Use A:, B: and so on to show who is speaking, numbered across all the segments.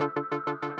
A: Thank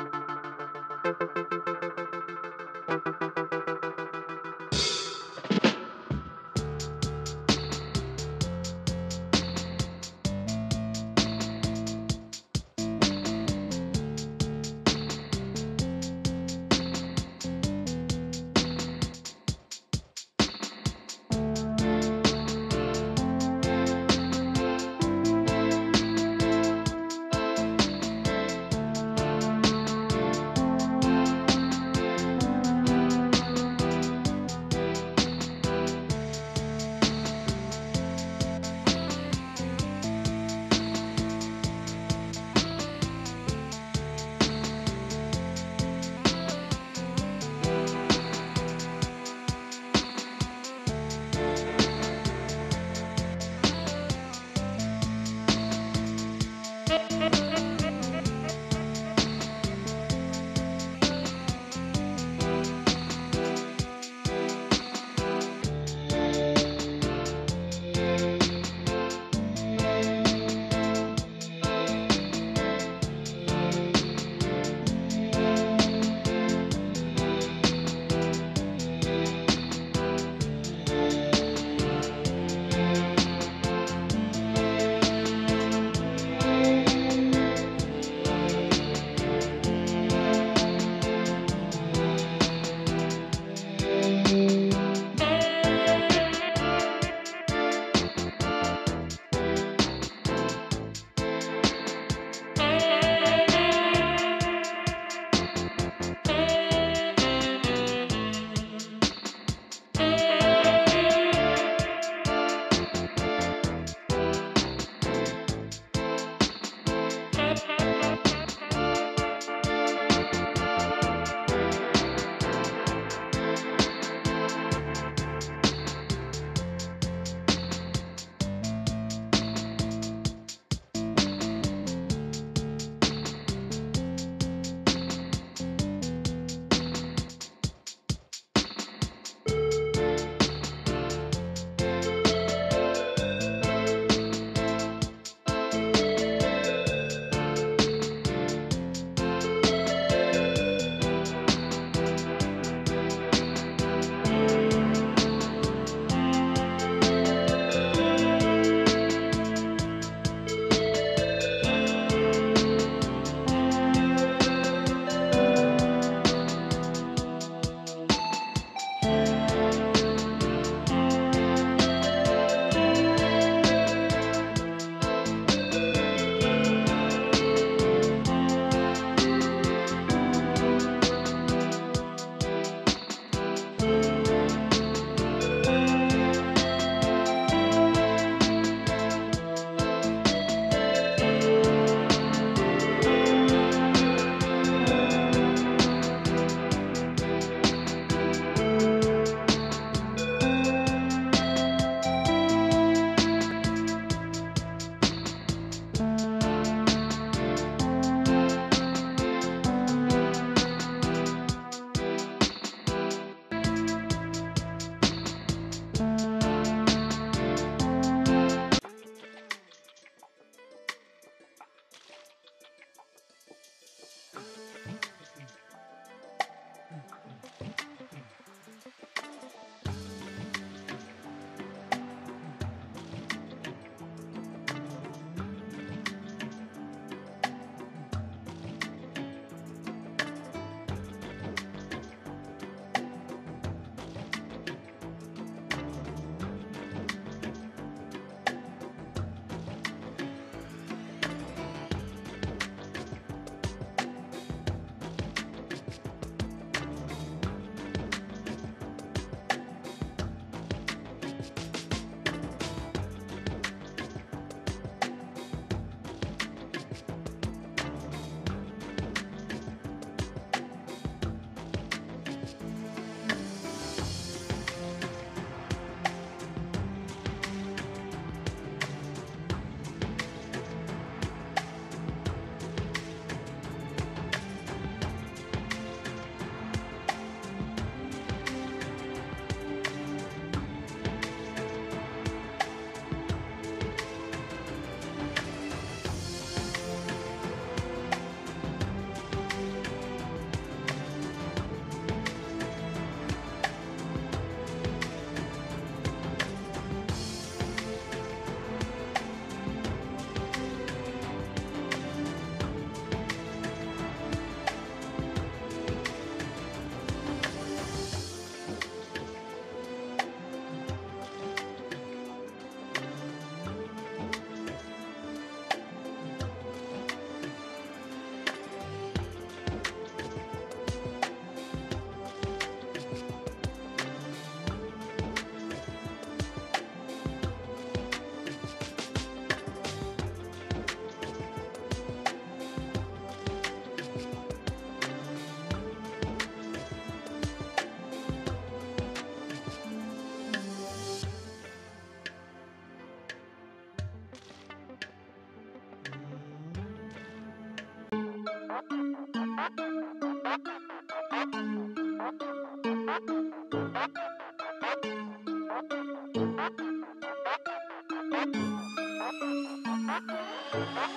A: Bye.